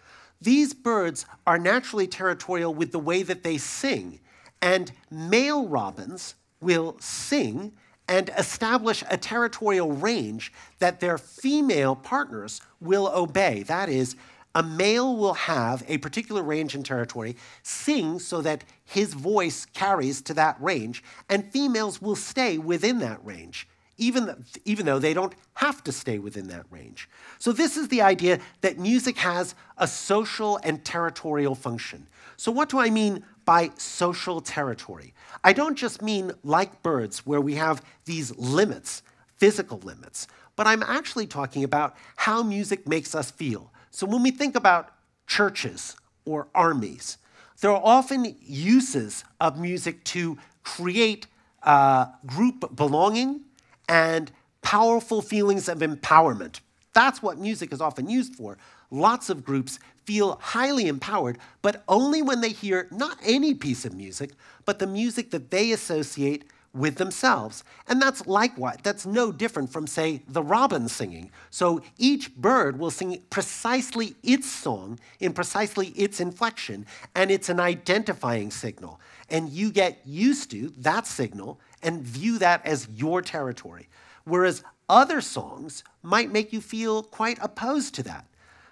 these birds are naturally territorial with the way that they sing, and male robins will sing and establish a territorial range that their female partners will obey. That is, a male will have a particular range and territory, sing so that his voice carries to that range, and females will stay within that range, even, even though they don't have to stay within that range. So, this is the idea that music has a social and territorial function. So, what do I mean by social territory? I don't just mean like birds, where we have these limits, physical limits, but I'm actually talking about how music makes us feel. So when we think about churches or armies, there are often uses of music to create uh, group belonging and powerful feelings of empowerment. That's what music is often used for. Lots of groups feel highly empowered, but only when they hear not any piece of music, but the music that they associate with themselves. And that's likewise, that's no different from, say, the robin singing. So each bird will sing precisely its song in precisely its inflection, and it's an identifying signal. And you get used to that signal and view that as your territory. Whereas other songs might make you feel quite opposed to that.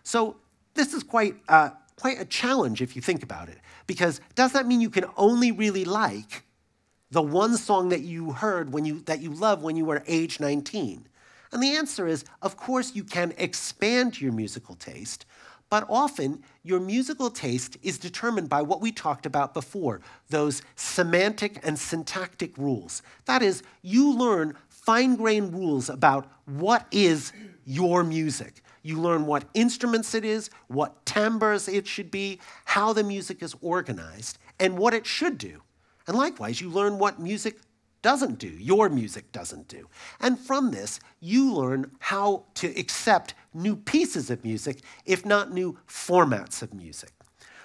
So this is quite, uh, quite a challenge if you think about it, because does that mean you can only really like the one song that you heard when you, that you loved when you were age 19? And the answer is, of course, you can expand your musical taste, but often your musical taste is determined by what we talked about before those semantic and syntactic rules. That is, you learn fine grained rules about what is your music. You learn what instruments it is, what timbres it should be, how the music is organized, and what it should do. And likewise, you learn what music doesn't do, your music doesn't do. And from this, you learn how to accept new pieces of music, if not new formats of music.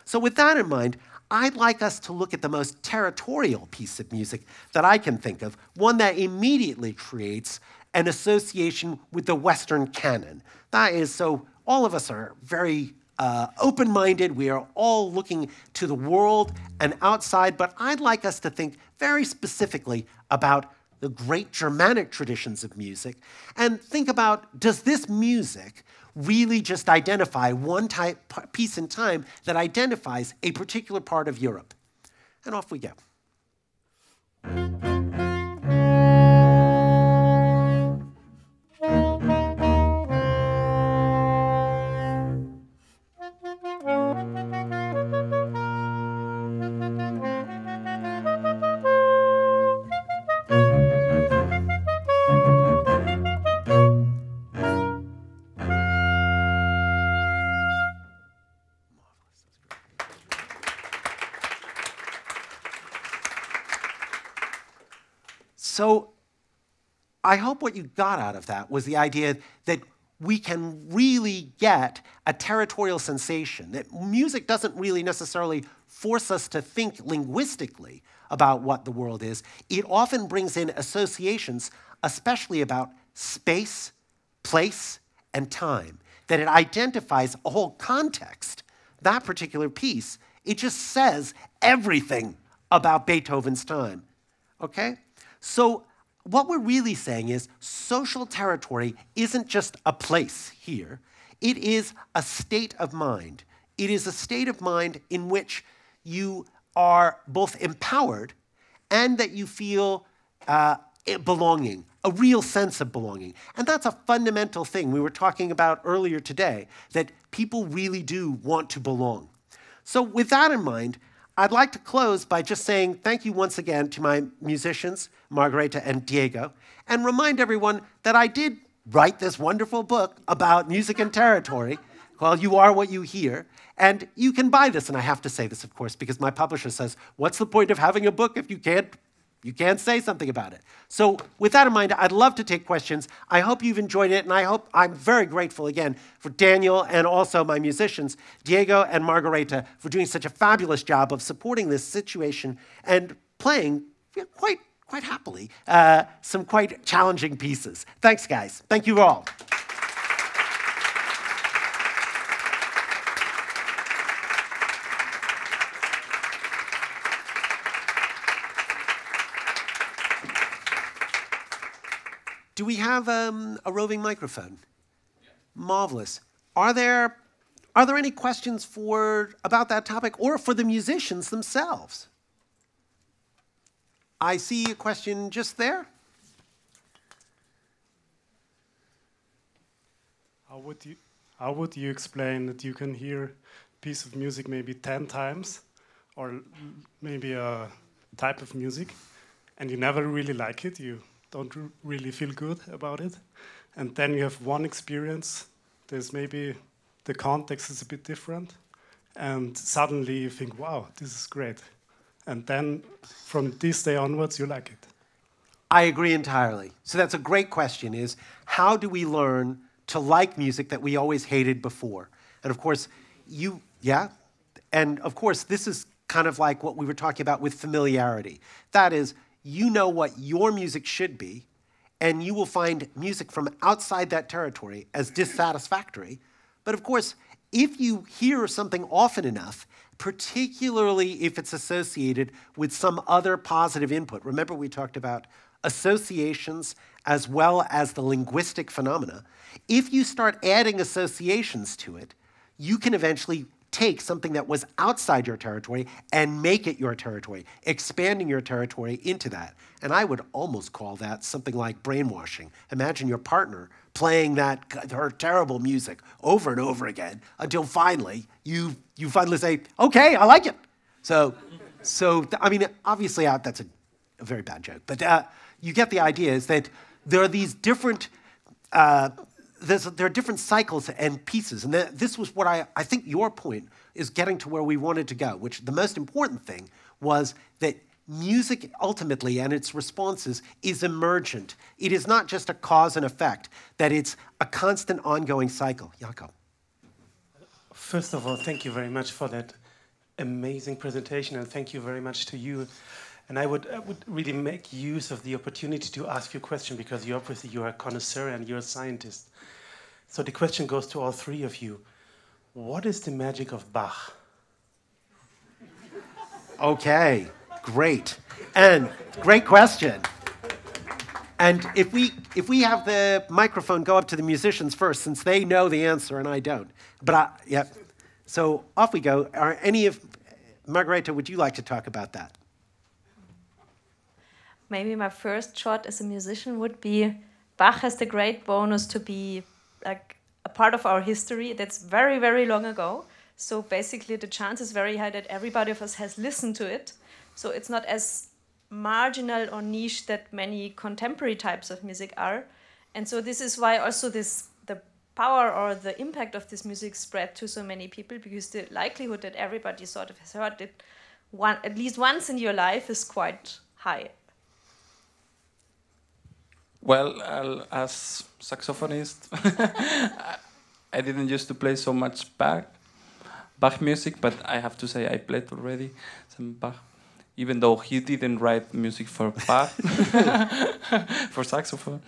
So, with that in mind, I'd like us to look at the most territorial piece of music that I can think of, one that immediately creates an association with the Western canon. That is, so all of us are very uh, open minded. We are all looking to the world and outside, but I'd like us to think very specifically about the great Germanic traditions of music and think about does this music really just identify one type piece in time that identifies a particular part of Europe? And off we go. I hope what you got out of that was the idea that we can really get a territorial sensation, that music doesn't really necessarily force us to think linguistically about what the world is. It often brings in associations especially about space, place, and time, that it identifies a whole context. That particular piece, it just says everything about Beethoven's time. Okay? So, what we're really saying is social territory isn't just a place here, it is a state of mind. It is a state of mind in which you are both empowered and that you feel uh, belonging, a real sense of belonging. And that's a fundamental thing we were talking about earlier today, that people really do want to belong. So, with that in mind, I'd like to close by just saying thank you once again to my musicians, Margareta and Diego, and remind everyone that I did write this wonderful book about music and territory called You Are What You Hear. And you can buy this, and I have to say this, of course, because my publisher says, What's the point of having a book if you can't you can't say something about it. So, with that in mind, I'd love to take questions. I hope you've enjoyed it, and I hope I'm very grateful again for Daniel and also my musicians, Diego and Margareta, for doing such a fabulous job of supporting this situation and playing quite, quite happily uh, some quite challenging pieces. Thanks, guys. Thank you all. Do we have um, a roving microphone? Yeah. Marvelous. Are there, are there any questions for, about that topic or for the musicians themselves? I see a question just there. How would you, how would you explain that you can hear a piece of music maybe 10 times or maybe a type of music and you never really like it? You don't really feel good about it. And then you have one experience, there's maybe the context is a bit different, and suddenly you think, wow, this is great. And then from this day onwards, you like it. I agree entirely. So that's a great question is how do we learn to like music that we always hated before? And of course, you, yeah? And of course, this is kind of like what we were talking about with familiarity. That is, you know what your music should be, and you will find music from outside that territory as dissatisfactory. But of course, if you hear something often enough, particularly if it's associated with some other positive input, remember we talked about associations as well as the linguistic phenomena. If you start adding associations to it, you can eventually take something that was outside your territory and make it your territory, expanding your territory into that. And I would almost call that something like brainwashing. Imagine your partner playing that her terrible music over and over again until finally you you finally say, "Okay, I like it." So, so I mean, obviously, uh, that's a, a, very bad joke, but uh, you get the idea. Is that there are these different uh, there are different cycles and pieces. And this was what I, I think your point is getting to where we wanted to go, which the most important thing was that music ultimately and its responses is emergent. It is not just a cause and effect, that it's a constant ongoing cycle. Jakob. First of all, thank you very much for that amazing presentation, and thank you very much to you and I would, I would really make use of the opportunity to ask you a question because you obviously you're a connoisseur and you're a scientist. So the question goes to all three of you. What is the magic of Bach? Okay, great. And great question. And if we if we have the microphone go up to the musicians first, since they know the answer and I don't. But I yeah. So off we go. Are any of Margareta, would you like to talk about that? Maybe my first shot as a musician would be Bach has the great bonus to be like a part of our history that's very, very long ago. So basically, the chance is very high that everybody of us has listened to it. So it's not as marginal or niche that many contemporary types of music are. And so this is why also this the power or the impact of this music spread to so many people because the likelihood that everybody sort of has heard it one at least once in your life is quite high. Well, as saxophonist, I didn't used to play so much Bach, Bach music, but I have to say I played already some Bach. even though he didn't write music for Bach, for saxophone.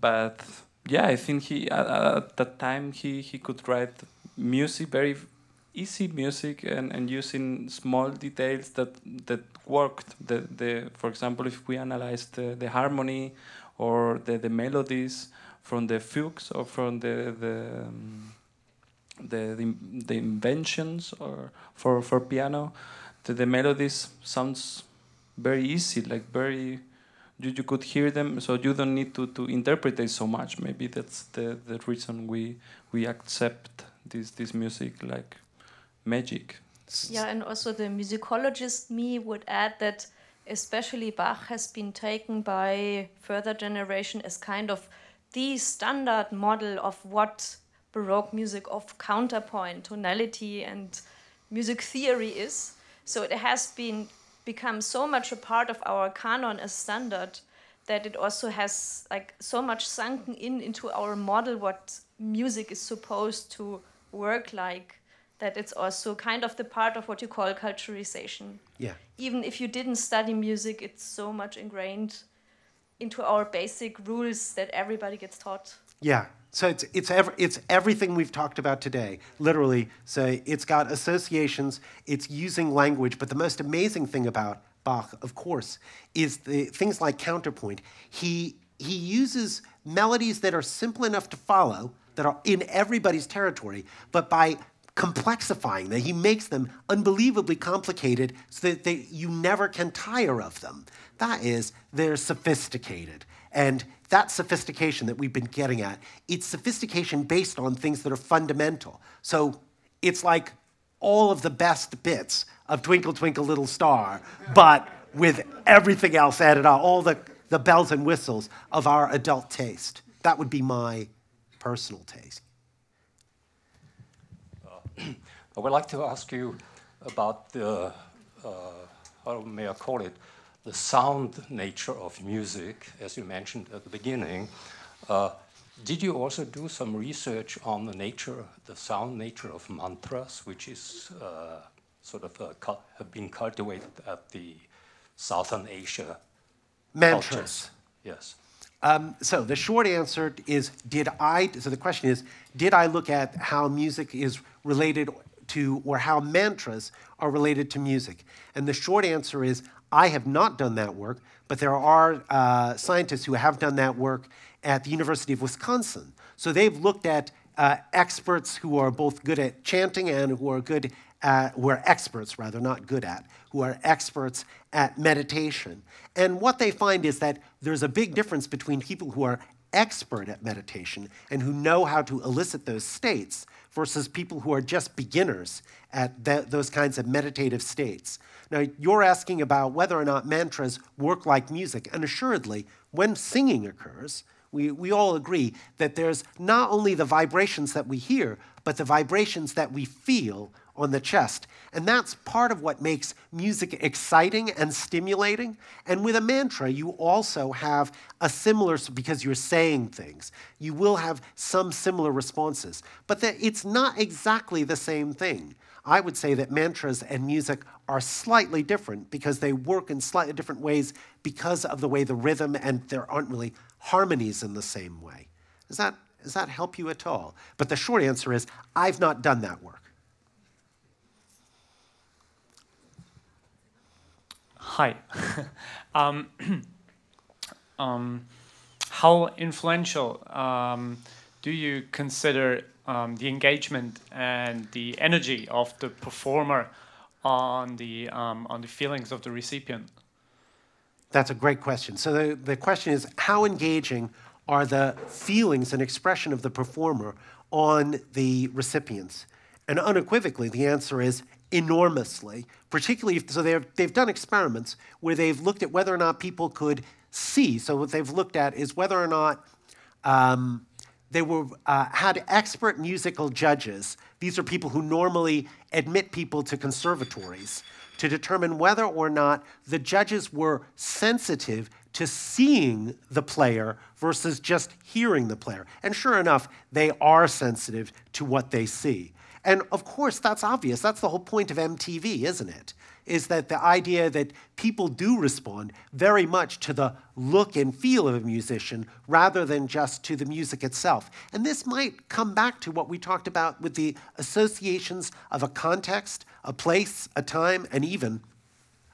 But yeah, I think he at, at that time he, he could write music very easy music and, and using small details that that worked. The the for example, if we analyze the, uh, the harmony or the, the melodies from the fugues or from the the um, the, the, the inventions or for for piano, the, the melodies sounds very easy, like very you, you could hear them, so you don't need to, to interpret it so much. Maybe that's the, the reason we we accept this this music like magic. Yeah, and also the musicologist me would add that especially Bach has been taken by further generation as kind of the standard model of what Baroque music of counterpoint, tonality, and music theory is. So it has been become so much a part of our canon as standard that it also has like so much sunken in into our model what music is supposed to work like that it's also kind of the part of what you call culturalization. Yeah. Even if you didn't study music, it's so much ingrained into our basic rules that everybody gets taught. Yeah. So it's it's ev- it's everything we've talked about today. Literally, so it's got associations. It's using language, but the most amazing thing about Bach, of course, is the things like counterpoint. He he uses melodies that are simple enough to follow, that are in everybody's territory, but by complexifying them, he makes them unbelievably complicated so that they, you never can tire of them. That is, they're sophisticated. And that sophistication that we've been getting at, it's sophistication based on things that are fundamental. So it's like all of the best bits of Twinkle Twinkle Little Star, but with everything else added on, all the, the bells and whistles of our adult taste. That would be my personal taste. I would like to ask you about the, uh, how may I call it, the sound nature of music, as you mentioned at the beginning. Uh, did you also do some research on the nature, the sound nature of mantras, which is uh, sort of uh, have been cultivated at the Southern Asia Mantras. cultures? Yes. Um, so the short answer is, did I, so the question is, did I look at how music is related to, or how mantras are related to music? And the short answer is, I have not done that work, but there are uh, scientists who have done that work at the University of Wisconsin. So they've looked at uh, experts who are both good at chanting and who are good at, who are experts rather, not good at, who are experts at meditation. And what they find is that there's a big difference between people who are expert at meditation and who know how to elicit those states versus people who are just beginners at th those kinds of meditative states. Now, you're asking about whether or not mantras work like music, and assuredly, when singing occurs, we, we all agree that there's not only the vibrations that we hear, but the vibrations that we feel on the chest. And that's part of what makes music exciting and stimulating. And with a mantra, you also have a similar, because you're saying things, you will have some similar responses. But the, it's not exactly the same thing. I would say that mantras and music are slightly different because they work in slightly different ways because of the way the rhythm and there aren't really harmonies in the same way. Does that, does that help you at all? But the short answer is I've not done that work. Hi. um, um, how influential um, do you consider um, the engagement and the energy of the performer on the um, on the feelings of the recipient? That's a great question. So the, the question is how engaging are the feelings and expression of the performer on the recipients? And unequivocally, the answer is enormously, particularly if, so they've, they've done experiments where they've looked at whether or not people could see. So what they've looked at is whether or not um, they were, uh, had expert musical judges. These are people who normally admit people to conservatories to determine whether or not the judges were sensitive to seeing the player versus just hearing the player. And sure enough, they are sensitive to what they see. And of course, that's obvious. That's the whole point of MTV, isn't it? Is that the idea that people do respond very much to the look and feel of a musician rather than just to the music itself. And this might come back to what we talked about with the associations of a context, a place, a time, and even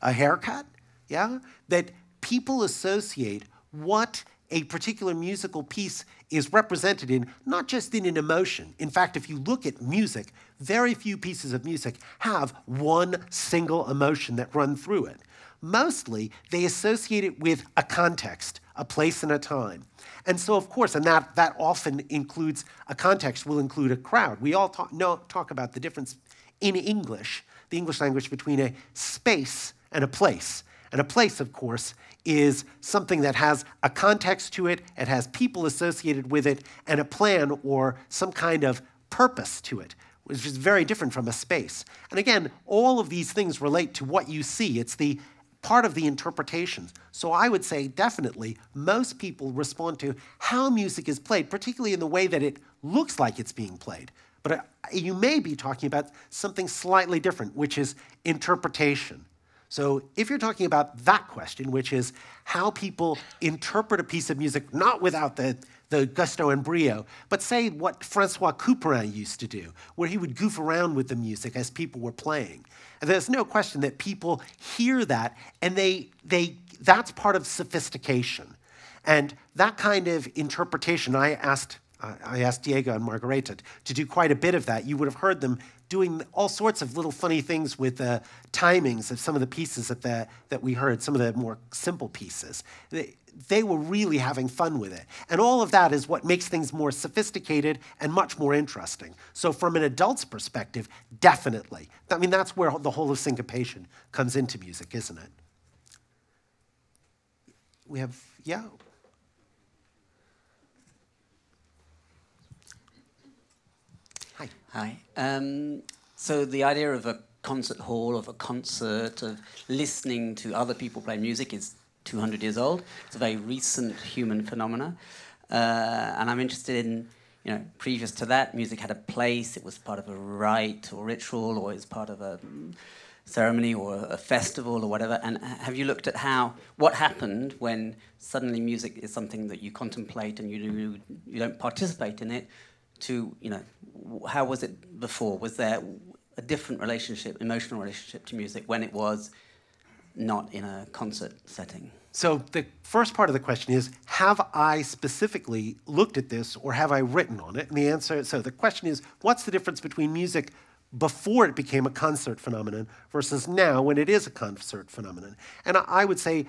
a haircut. Yeah? That people associate what a particular musical piece is represented in, not just in an emotion. In fact, if you look at music, very few pieces of music have one single emotion that run through it. Mostly, they associate it with a context, a place and a time. And so, of course, and that, that often includes a context, will include a crowd. We all talk, know, talk about the difference in English, the English language, between a space and a place. And a place, of course, is something that has a context to it, it has people associated with it, and a plan or some kind of purpose to it, which is very different from a space. And again, all of these things relate to what you see. It's the part of the interpretation. So I would say definitely most people respond to how music is played, particularly in the way that it looks like it's being played. But uh, you may be talking about something slightly different, which is interpretation. So if you're talking about that question, which is how people interpret a piece of music, not without the, the gusto and brio, but say what Francois Couperin used to do, where he would goof around with the music as people were playing. And there's no question that people hear that and they, they, that's part of sophistication. And that kind of interpretation, I asked, I asked Diego and Margareta to do quite a bit of that. You would have heard them doing all sorts of little funny things with the timings of some of the pieces that, the, that we heard, some of the more simple pieces. They, they were really having fun with it. And all of that is what makes things more sophisticated and much more interesting. So from an adult's perspective, definitely. I mean, that's where the whole of syncopation comes into music, isn't it? We have, yeah, Hi. Um, so the idea of a concert hall, of a concert, of listening to other people play music is 200 years old. It's a very recent human phenomena. Uh, and I'm interested in, you know, previous to that, music had a place, it was part of a rite or ritual, or it was part of a ceremony or a festival or whatever. And have you looked at how, what happened when suddenly music is something that you contemplate and you, you don't participate in it, to, you know, how was it before? Was there a different relationship, emotional relationship to music when it was not in a concert setting? So the first part of the question is, have I specifically looked at this or have I written on it? And the answer, so the question is, what's the difference between music before it became a concert phenomenon versus now when it is a concert phenomenon? And I would say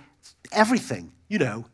everything, you know,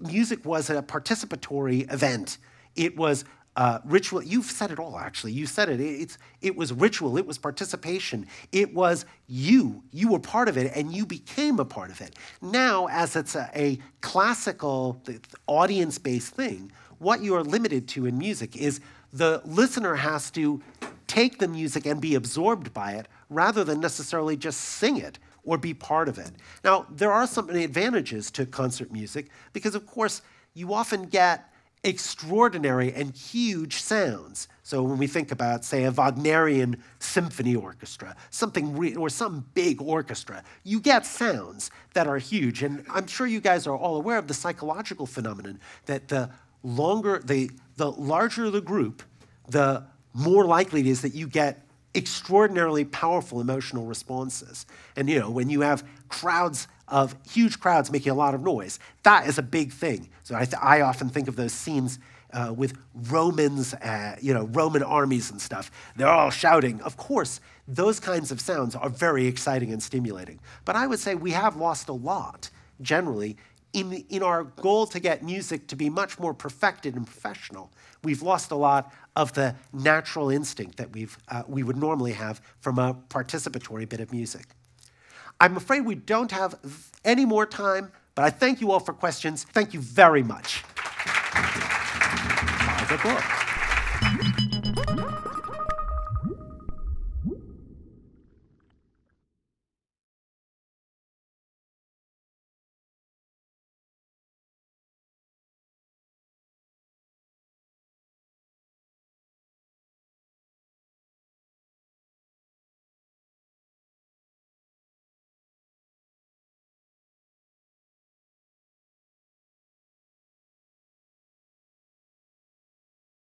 music was a participatory event. It was uh, ritual. You've said it all, actually. You said it. It's, it was ritual. It was participation. It was you. You were part of it, and you became a part of it. Now, as it's a, a classical audience-based thing, what you are limited to in music is the listener has to take the music and be absorbed by it rather than necessarily just sing it or be part of it. Now, there are some advantages to concert music because, of course, you often get extraordinary and huge sounds. So when we think about, say, a Wagnerian symphony orchestra, something or some big orchestra, you get sounds that are huge. And I'm sure you guys are all aware of the psychological phenomenon that the longer, the, the larger the group, the more likely it is that you get extraordinarily powerful emotional responses. And you know, when you have crowds of huge crowds making a lot of noise, that is a big thing. So I, I often think of those scenes uh, with Romans, uh, you know, Roman armies and stuff. They're all shouting. Of course, those kinds of sounds are very exciting and stimulating. But I would say we have lost a lot, generally, in, in our goal to get music to be much more perfected and professional. We've lost a lot of the natural instinct that we've, uh, we would normally have from a participatory bit of music. I'm afraid we don't have any more time, but I thank you all for questions. Thank you very much.